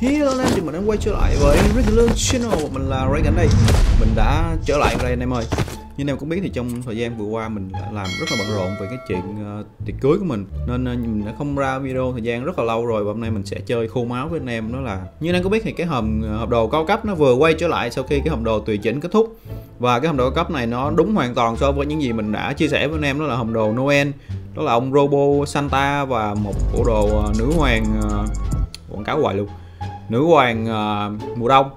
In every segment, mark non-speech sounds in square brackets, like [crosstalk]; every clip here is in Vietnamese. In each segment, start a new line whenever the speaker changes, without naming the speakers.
Hello anh em, thì mình đang quay trở lại với Regular Channel. Mình là Reagan đây. Mình đã trở lại đây anh em ơi. Như anh em cũng biết thì trong thời gian vừa qua mình đã làm rất là bận rộn về cái chuyện uh, tiệc cưới của mình. Nên uh, mình đã không ra video thời gian rất là lâu rồi Và hôm nay mình sẽ chơi khô máu với anh em. Đó là Như anh em cũng biết thì cái hầm uh, ờ, hộp đồ cao cấp nó vừa quay trở lại sau khi cái hầm đồ tùy chỉnh kết thúc. Và cái hầm đồ cao cấp này nó đúng hoàn toàn so với những gì mình đã chia sẻ với anh em. Đó là hầm đồ Noel. Đó là ông Robo Santa và một bộ đồ uh, nữ hoàng uh, quảng cáo hoài luôn nữ hoàng uh, mùa đông.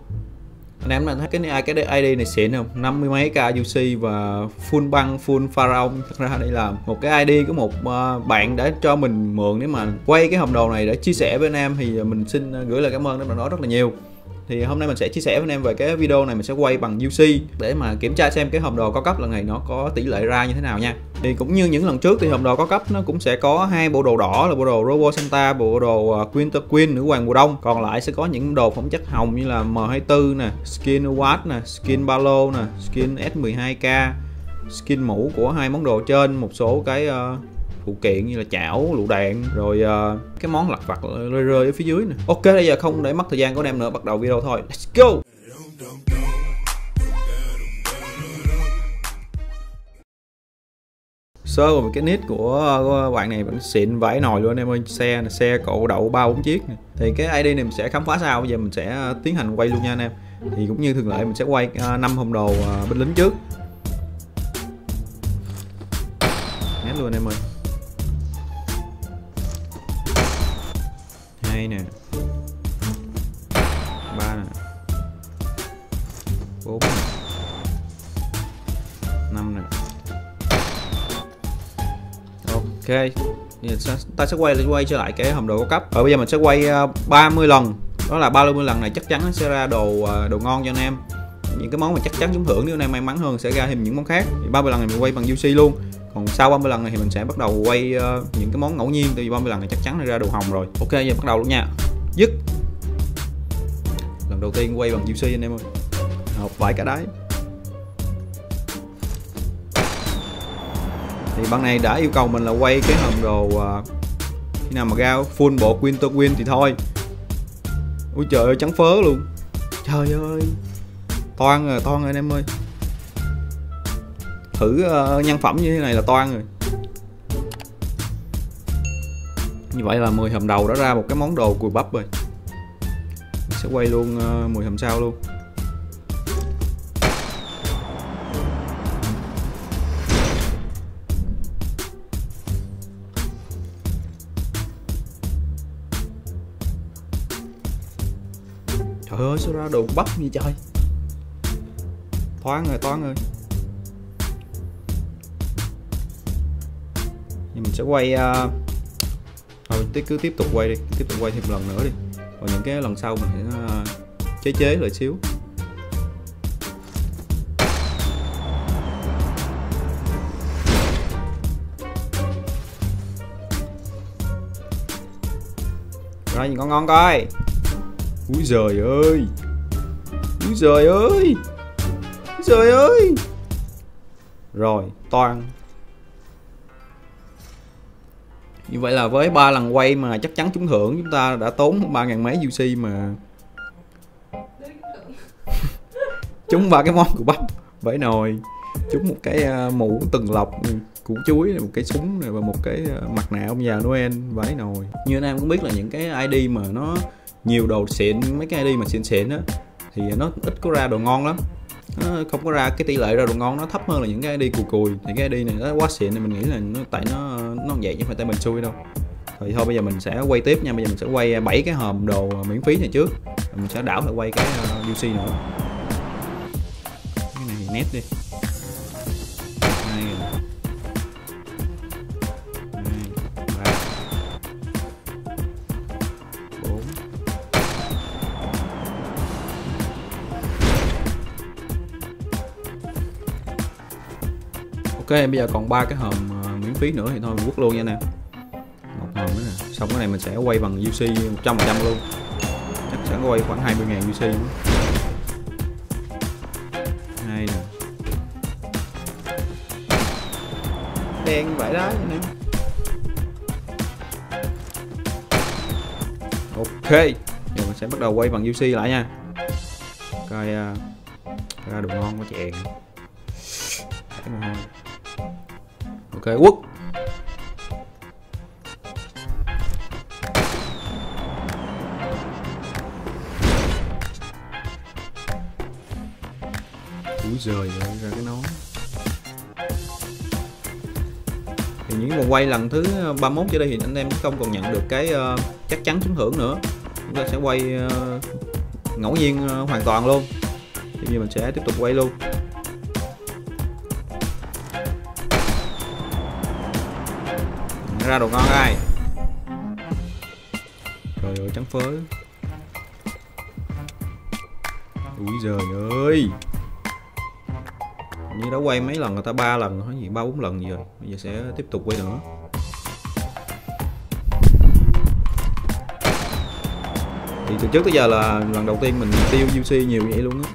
Anh em thấy cái cái ID này xịn không? Năm mươi mấy k UC và full băng full pharaoh. Thật ra đây là một cái ID của một ờ, bạn đã cho mình mượn để mà quay cái hòm đồ này để chia sẻ với anh em. Thì mình xin gửi lời cảm ơn đến bạn đó rất là nhiều thì hôm nay mình sẽ chia sẻ với anh em về cái video này mình sẽ quay bằng UC để mà kiểm tra xem cái hòm đồ cao cấp lần này nó có tỷ lệ ra như thế nào nha. Thì cũng như những lần trước thì hòm đồ cao cấp nó cũng sẽ có hai bộ đồ đỏ là bộ đồ Robo Santa bộ đồ à, Quinter Queen nữ hoàng mùa đông. Còn lại sẽ có những đồ phẩm chất hồng như là M24 nè skin Watt nè skin Balo nè skin S12K skin mũ của hai món đồ trên một số cái uh, phụ kiện như là chảo lựu đạn rồi uh, cái món lặt vặt rơi rơi ở phía dưới nè. Ok bây giờ không để mất thời gian của anh em nữa bắt đầu video thôi. Let's go! Sơ rồi cái nít của bạn này vẫn xịn vãi nồi luôn anh em ơi. Xe xe cộ đậu ba bốn chiếc này. thì cái ID này mình sẽ khám phá sau bây giờ mình sẽ ờ, tiến hành quay luôn nha anh em. Thì cũng như thường lệ mình sẽ quay ờ, năm uh, hồng đồ uh, binh lính trước. Nét luôn anh em ơi. Nè ba nè bốn năm nè ok. Ta sẽ quay quay trở lại cái hầm đồ cao cấp. Ở bây giờ mình sẽ quay ờ, 30 lần. Đó là 30 lần này chắc chắn sẽ ra đồ ờ, đồ ngon cho anh em những cái món mà chắc chắn trúng thưởng nếu nay may mắn hơn sẽ ra thêm những món khác. Thì 30 lần này mình quay bằng UC luôn. Còn sau 30 lần này thì mình sẽ bắt đầu quay uh, những cái món ngẫu nhiên tại vì 30 lần này chắc chắn là ra đồ hồng rồi. Ok giờ bắt đầu luôn nha. Dứt lần đầu tiên quay bằng UC anh em ơi. Học vải cả đáy. Thì bạn này đã yêu cầu mình là quay cái hòm đồ uh, khi nào mà ra full bộ Winter Win thì thôi. Ui trời ơi trắng phớ luôn. Trời ơi toan rồi toan rồi anh em ơi. Thử uh, nhân phẩm như thế này là toan rồi. Như vậy là 10 hầm đầu đã ra một cái món đồ cùi bắp rồi. Mình sẽ quay luôn ờ, uh, 10 hầm sau luôn. Trời ơi sao ra đồ bắp như trời? Toán rồi toán rồi nhưng mình sẽ quay uh... thôi cứ tiếp tục quay đi tiếp tục quay thêm lần nữa đi. Còn những cái lần sau mình sẽ uh, chế chế lại xíu. Rồi nhìn con ngon coi. Úi giời ơi. Úi giời ơi trời ơi. Rồi, toàn. Như vậy là với ba lần quay mà chắc chắn trúng thưởng, chúng ta đã tốn ba ngàn mấy UC mà. [laughs] Trúng ba cái món của bắp. Vẫy nồi, trúng một cái à, mũ từng lọc, củ chuối, một cái súng này và một cái à, mặt nạ ông già Noel vẫy nồi. Như anh em cũng biết là những cái ID mà nó nhiều đồ xịn, mấy cái ID mà xịn xịn á, thì nó ít có ra đồ ngon lắm nó không có ra cái tỷ lệ ra đồ ngon, nó thấp hơn là những cái ID cùi cùi thì cái ID này nó quá xịn thì mình nghĩ là nó, tại nó nó vậy chứ không phải tại mình xui đâu. Thì thôi bây giờ mình sẽ quay tiếp nha, bây giờ mình sẽ quay bảy cái hòm đồ miễn phí này trước mình sẽ đảo lại quay cái ờ, UC nữa. Cái này thì nét đi. Này em bây giờ còn ba cái hòm uh, miễn phí nữa thì thôi mình quất luôn nha nè. Một hòm nữa nè. Xong cái này mình sẽ quay bằng UC 100% luôn. Chắc sẽ quay khoảng 20 ngàn UC nữa. hai nè. Đen vậy đó nè. Ok. Giờ mình sẽ bắt đầu quay bằng UC lại nha. Coi uh, ra đồ ngon quá chèn ok quốc. Úi giời ơi, ra cái nón Thì những mà quay lần thứ 31 cho đây thì anh em không còn nhận được cái uh, chắc chắn trúng thưởng nữa. Chúng ta sẽ quay uh, ngẫu nhiên uh, hoàn toàn luôn. Thì mình sẽ tiếp tục quay luôn. Ra đồ ngon ai. Trời ơi trắng phớ. Úi giời ơi. Như đã quay mấy lần người ta ba lần hay gì ba bốn lần gì rồi. Bây giờ sẽ tiếp tục quay nữa. Thì từ trước tới giờ là lần đầu tiên mình tiêu UC nhiều vậy luôn á.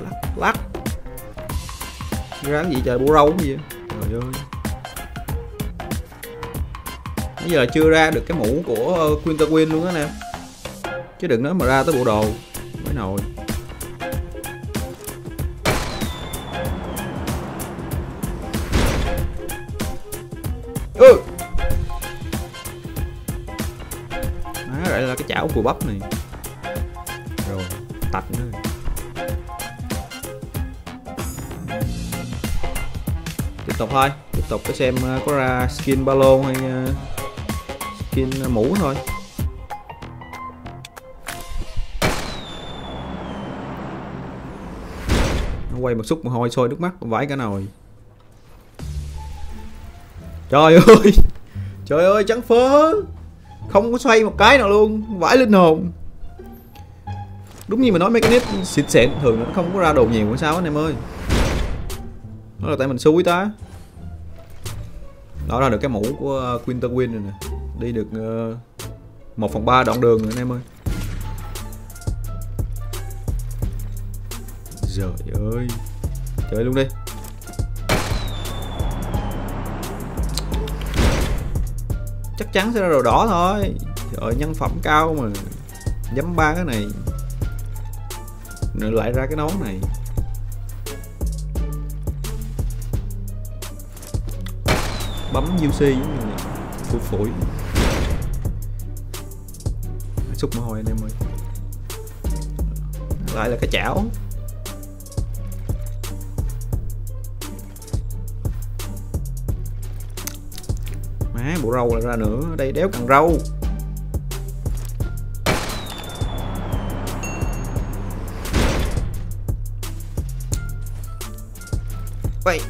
Lắc lắc. Cái gì trời bổ râu gì vậy. Trời ơi bây giờ chưa ra được cái mũ của ờ, Quinter Queen luôn á nè. Chứ đừng nói mà ra tới bộ đồ. Mới nồi. Ừ. Má lại là cái chảo cùi bắp này. Rồi, tạch nữa tiếp tục thôi. Tiếp tục để xem ờ, có ra skin ba lô hay ờ, skin mũ thôi. Nó quay một xúc mồ hôi sôi nước mắt, vãi cả nồi. Trời [laughs] ơi! Trời ơi, trắng phớ! Không có xoay một cái nào luôn, vãi linh hồn. Đúng như mà nói mấy cái nếp xịt xịn thường nó không có ra đồ nhiều hay sao anh em ơi. Nó là tại mình xui ta. Đó ra được cái mũ của Quinter Win rồi nè đi được ờ, uh, 1 phần 3 đoạn đường rồi anh em ơi. Trời ơi. Chơi luôn đi. Chắc chắn sẽ ra đồ đỏ thôi. Trời ơi, nhân phẩm cao mà. Dám ba cái này. Nữa lại ra cái nón này. Bấm UC giống như này. Phủi phủi xúc mà hồi anh em ơi. Lại là cái chảo. Má, bộ râu lại ra nữa. Đây, đéo cần râu vậy.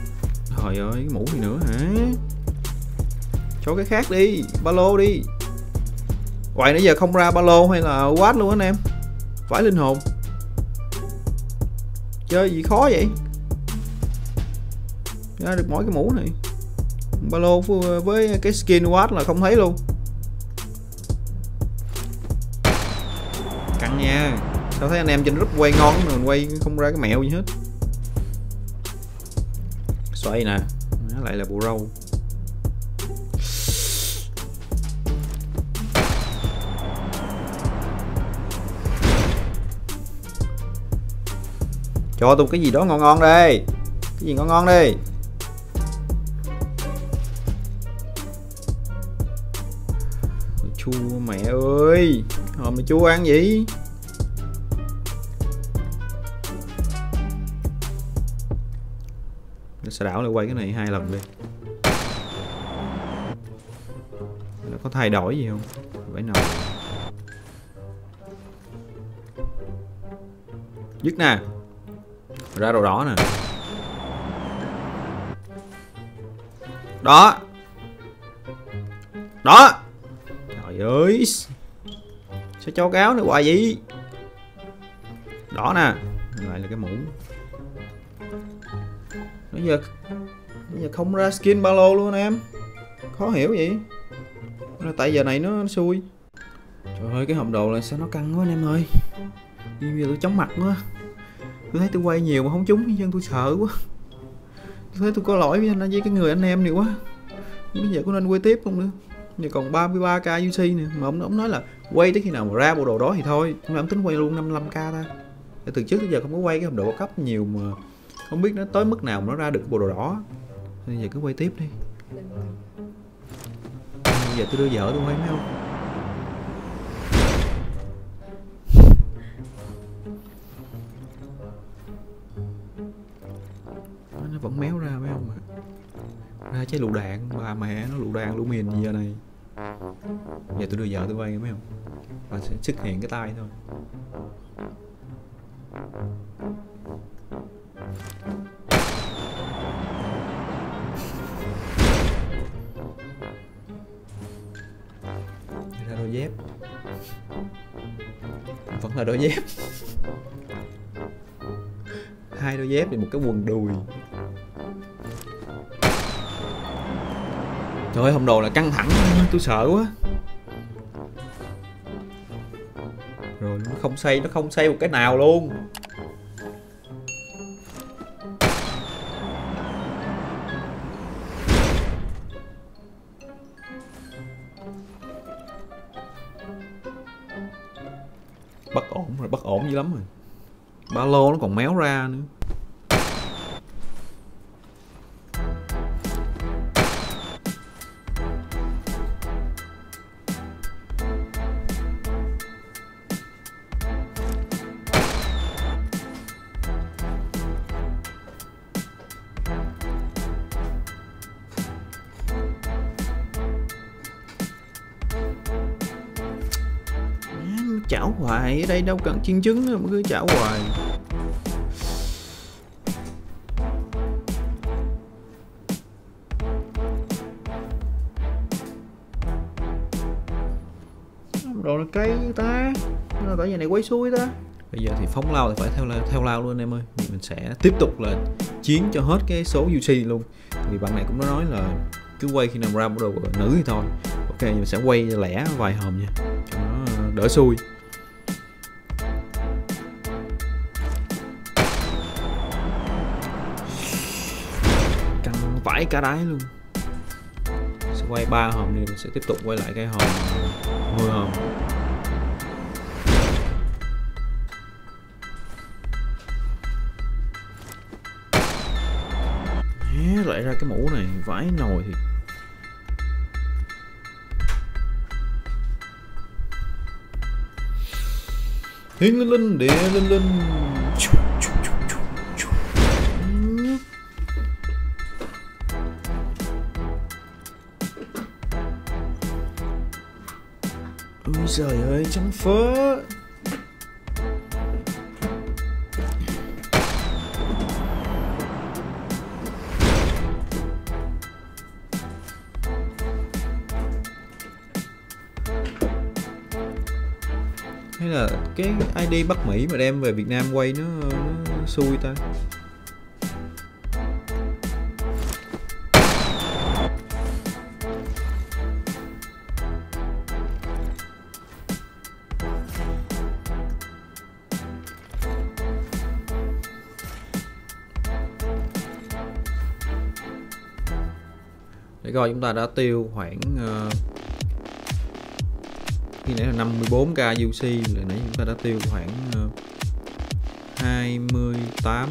Trời ơi, cái mũ gì nữa hả? Cho cái khác đi. Ba lô đi. Vậy nãy giờ không ra ba lô hay là quát luôn anh em? Phải linh hồn. Chơi gì khó vậy? Ra được mỗi cái mũ này. Ba lô với cái skin quát là không thấy luôn. Căng nha. Sao thấy anh em trên group quay ngon mà mình quay không ra cái mẹo gì hết. Xoay nè Lại là bộ râu. Cho tôi cái gì đó ngon ngon đây. Cái gì ngon ngon đi chua mẹ ơi. Hồi mày chua ăn gì? Sẽ đảo lại quay cái này hai lần đi. Nó có thay đổi gì không? Phải nào. Dứt nè ra đồ đỏ nè. Đó. Đó. Trời ơi. Sao cho cáo nữa hoài vậy? đó nè. Lại là cái mũ. Bây giờ bây giờ không ra skin ba lô luôn em. Khó hiểu vậy. Là tại giờ này nó, nó xui. Trời ơi cái hộp đồ này sao nó căng quá anh em ơi. Bây giờ tôi chóng mặt quá tôi thấy tôi quay nhiều mà không trúng dân tôi sợ quá. Tôi thấy tôi có lỗi với anh với cái người anh em này quá. Bây giờ có nên quay tiếp không nữa. Giờ còn 33k UC nè mà ông ông nói là quay tới khi nào mà ra bộ đồ đó thì thôi. Ông làm tính quay luôn 55k ta. Từ trước tới giờ không có quay cái hộp độ cấp nhiều mà không biết nó tới mức nào mà nó ra được bộ đồ đỏ bây giờ cứ quay tiếp đi. Giờ tôi đưa vợ tôi quay mấy không? Nó vẫn méo ra, phải không ạ? Ra trái lựu đạn bà mẹ nó lựu đạn, lựu mìn gì giờ này? Giờ tôi đưa vợ tôi quay phải không? Và sẽ xuất hiện cái tay thôi. Ra đôi dép. Vẫn là đôi dép. [laughs] Hai đôi dép thì một cái quần đùi. Trời ơi, hồng đồ là căng thẳng tôi sợ quá. Rồi, nó không xây, nó không xây một cái nào luôn. Bất ổn rồi, bất ổn dữ lắm rồi. Ba lô nó còn méo ra nữa. Chảo hoài ở đây đâu cần chiên trứng nữa mà cứ chảo hoài. Đồ là cây ta Nó tại giờ này quay xuôi ta. Bây giờ thì phóng lao thì phải theo lao, theo lao luôn em ơi. Thì mình sẽ tiếp tục là chiến cho hết cái số UC luôn. Vì bạn này cũng nói là cứ quay khi nào ra bộ đồ nữ thì thôi. Ok mình sẽ quay lẻ vài hòm nha. Cho nó đỡ xui. Vãi cả đáy luôn. Sẽ quay ba hòm đi mình sẽ tiếp tục quay lại cái hòm 10 hòm. Hé, lại ra cái mũ này vãi nồi thì Thiên linh linh địa linh linh. Úi giời ơi trắng phớ hay là cái ID Bắc Mỹ mà đem về Việt Nam quay nó, nó xui ta? Để coi chúng ta đã tiêu khoảng ờ, uh, khi nãy là 54k UC là nãy chúng ta đã tiêu khoảng ờ, uh, 28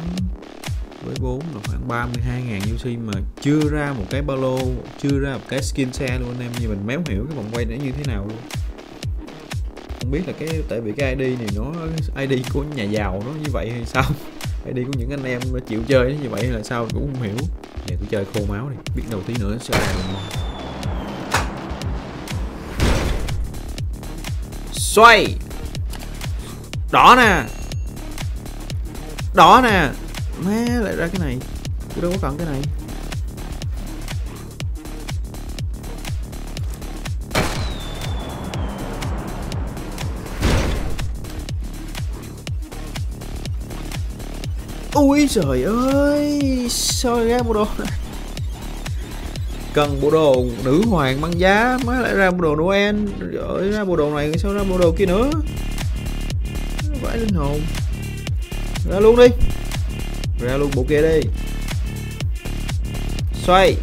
với 4 là khoảng 32.000 UC mà chưa ra một cái ba lô chưa ra một cái skin xe luôn anh em. Như mình méo hiểu cái vòng quay nó như thế nào luôn. Không biết là cái tại vì cái ID này nó ID của nhà giàu nó như vậy hay sao? Đi của những anh em chịu chơi như vậy là sao cũng không hiểu. Nè tôi chơi khô máu này biết đầu tí nữa sẽ là được mòn. Xoay! Đỏ nè! Đỏ nè! Má, lại ra cái này. Tôi đâu có cần cái này. Ui, trời ơi, Sao ra bộ đồ này? Cần bộ đồ nữ hoàng băng giá Mới lại ra bộ đồ Noel. Rồi ra bộ đồ này sao ra bộ đồ kia nữa? Vãi linh hồn. Ra luôn đi. Ra luôn bộ kia đi. Xoay.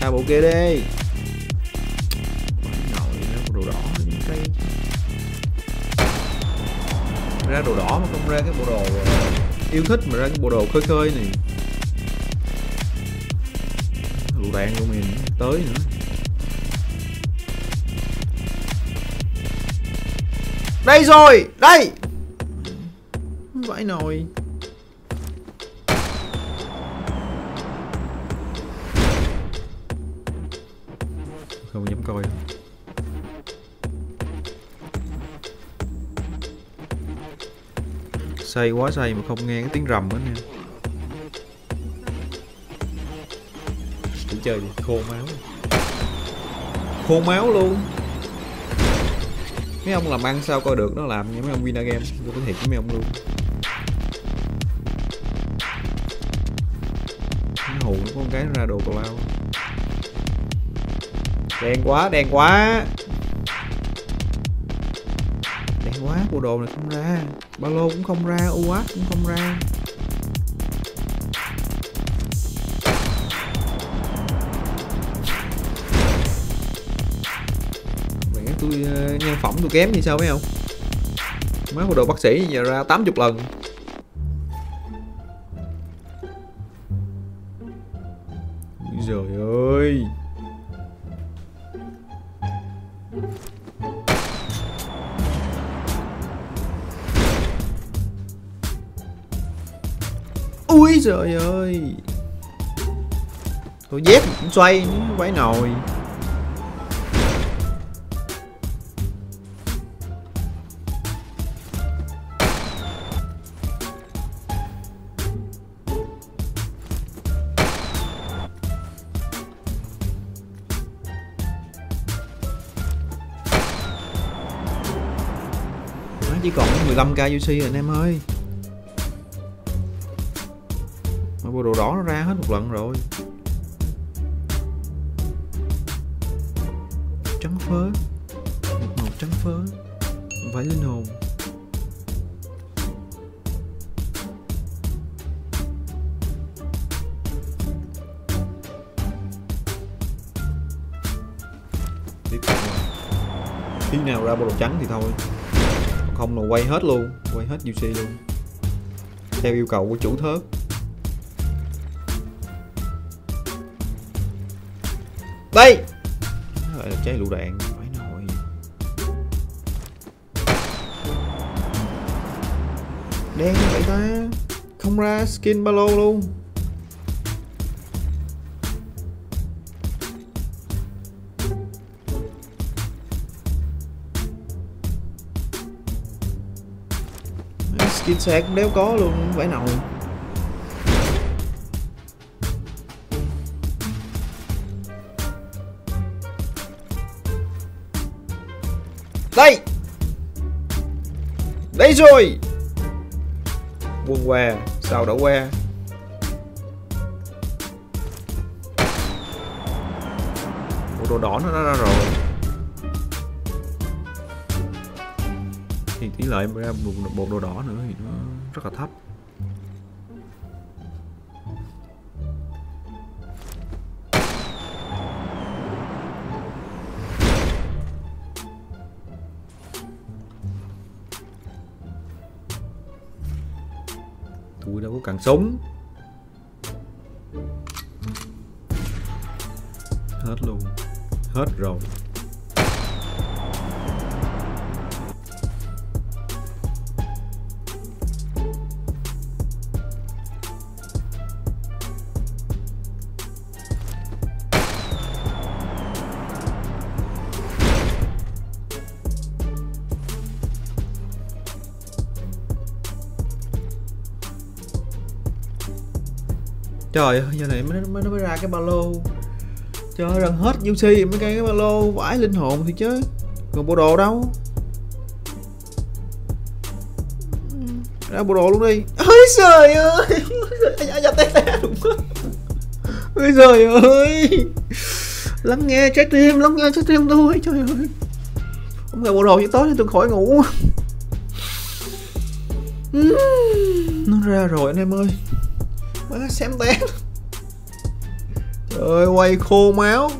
Ra bộ kia đi. Ra đồ đỏ mà không ra cái bộ đồ rồi yêu thích mà ra cái bộ đồ khơi khơi này. Lựu đạn của mình tới nữa. Đây rồi, đây. Vãi nồi. Không dám coi. Say quá say mà không nghe cái tiếng rầm nữa nè Chỉ chơi gì khô máu. Khô máu luôn. Mấy ông làm ăn sao coi được nó làm như mấy ông Winagame tôi nói thiệt với mấy ông luôn. Nó hù nó có con cái nó ra đồ tào lao đen quá đen quá quá, bộ đồ này không ra. Ba lô cũng không ra uap cũng không ra. Mẹ, tôi ờ, nhân phẩm tôi kém như sao mấy không má bộ đồ bác sĩ giờ ra 80 lần. Trời ơi. Ui trời ơi. Tôi dép cũng xoay, Quái nồi. Chỉ còn 15k UC rồi anh em ơi. Bộ đồ đỏ nó ra hết một lần rồi. Trắng phớ. Một màu trắng phớ. Vải linh hồn. Tiếp khi nào ra bộ đồ trắng thì thôi. Không là quay hết luôn, quay hết UC luôn. Theo yêu cầu của chủ thớt. Đây Nó gọi là trái lựu đạn phải nổi đen vậy ta. Không ra skin ba lô luôn. Skin xe cũng đéo có luôn phải nồi đây. Đây rồi. Quân que, sao đã que? Bộ đồ đỏ nó đã ra rồi. Thì tỷ lệ ra một bộ đồ đỏ nữa thì nó rất là thấp. Tôi đâu có cần súng hết luôn. Hết rồi. Trời ơi, giờ này mới, mới, nó mới ra cái ba lô. Trời ơi, gần hết UC mới cái cái ba lô. Vãi linh hồn thì chứ. Còn bộ đồ đâu? Ra bộ đồ luôn đi. Ôi trời ơi. Dạ té té đúng không? Ôi trời ơi. Lắng nghe trái tim, lắng nghe trái tim tôi. Trời ơi. Không ngờ bộ đồ như tối nên tôi khỏi ngủ. Nó ra rồi anh em ơi xem té trời ơi, quay khô máu.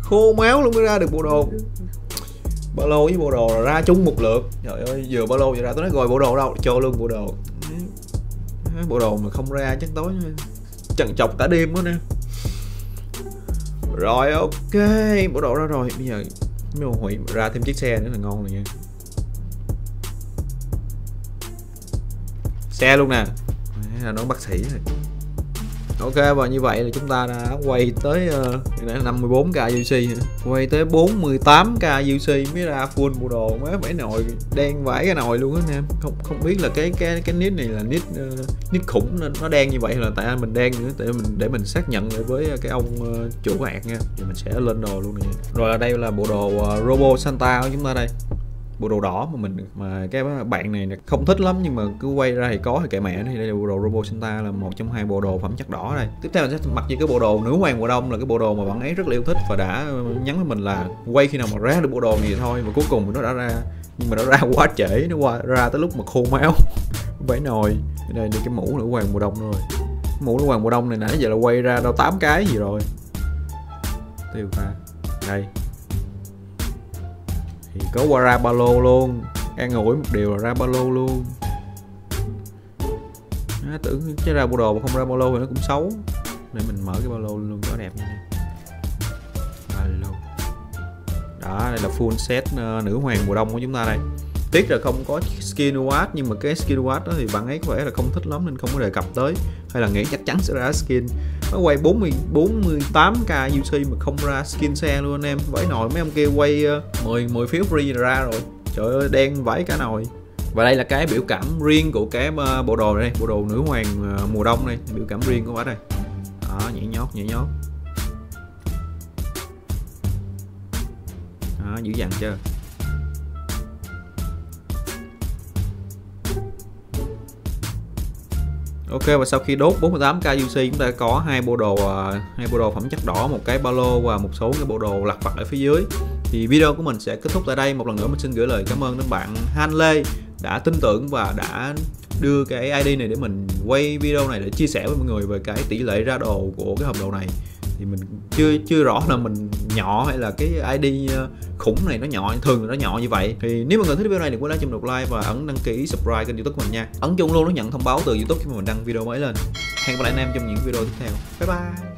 Khô máu luôn mới ra được bộ đồ. Ba lô với bộ đồ là ra chung một lượt. Trời ơi, vừa ba lô vừa ra, tôi nói rồi, bộ đồ đâu? Cho luôn bộ đồ. Bộ đồ mà không ra chắc tối chằn chọc cả đêm quá nè. Rồi, ok, bộ đồ ra rồi. Bây giờ mới hủy ra thêm chiếc xe nữa là ngon rồi nha. Xe luôn nè. Là nó bác sĩ rồi. Ok và như vậy là chúng ta đã quay tới ờ, uh, 54k UC Quay tới 48k UC mới ra full bộ đồ mới vải nồi đen vải cái nồi luôn á anh em. Không không biết là cái cái cái nick này là nick uh, nick khủng nên nó đen như vậy là tại mình đen nữa? Để mình để mình xác nhận lại với cái ông uh, chủ hạt nha. Thì mình sẽ lên đồ luôn nè. Rồi đây là bộ đồ uh, Robo Santa của chúng ta đây bộ đồ đỏ mà mình mà cái bạn này không thích lắm nhưng mà cứ quay ra thì có thì kệ mẹ thì đây là bộ đồ Robo Santa là một trong hai bộ đồ phẩm chất đỏ đây. Tiếp theo mình sẽ mặc những cái bộ đồ nữ hoàng mùa đông là cái bộ đồ mà bạn ấy rất là yêu thích và đã ờ, nhắn với mình là quay khi nào mà ra được bộ đồ này thôi. Và cuối cùng nó đã ra, nhưng mà nó ra quá trễ, nó qua ra tới lúc mà khô máu [laughs] vải nồi. Đây đi cái mũ nữ hoàng mùa đông rồi. Mũ nữ hoàng mùa đông này nãy giờ là quay ra đâu 8 cái gì rồi. Tiêu ta. Đây thì có qua ra ba lô luôn. An ủi một điều là ra ba lô luôn. À, tưởng chứ ra bộ đồ mà không ra ba lô thì nó cũng xấu. Nên mình mở cái ba lô luôn cho đẹp nha. Ba lô. Đó đây là full set uh, nữ hoàng mùa đông của chúng ta đây tiếc là không có skin watch nhưng mà cái skin watch đó thì bạn ấy có vẻ là không thích lắm nên không có đề cập tới. Hay là nghĩ chắc chắn sẽ ra skin. Nó quay 40 48k UC mà không ra skin xe luôn anh em. Vãi nồi, mấy ông kia quay ờ, 10 10 phiếu free ra rồi. Trời ơi, đen vãi cả nồi. Và đây là cái biểu cảm riêng của cái ờ, bộ đồ này bộ đồ nữ hoàng ờ, mùa đông này biểu cảm riêng của bả đây. Đó, nhảy nhót nhảy nhót. Đó, dữ dằn chưa? Ok và sau khi đốt 48k UC chúng ta có hai bộ đồ à, hai bộ đồ phẩm chất đỏ, một cái ba lô và một số cái bộ đồ lặt vặt ở phía dưới. Thì video của mình sẽ kết thúc tại đây. Một lần nữa mình xin gửi lời cảm ơn đến bạn Han Lê đã tin tưởng và đã đưa cái ID này để mình quay video này để chia sẻ với mọi người về cái tỷ lệ ra đồ của cái hộp đồ này thì mình chưa chưa rõ là mình nhỏ hay là cái ID ờ, khủng này nó nhỏ, thường là nó nhỏ như vậy. Thì nếu mọi người thích video này đừng quên like mình một like và ấn đăng ký subscribe kênh youtube của mình nha. Ấn chung luôn, nó nhận thông báo từ youtube khi mà mình đăng video mới lên. Hẹn gặp lại anh em trong những video tiếp theo. Bye bye.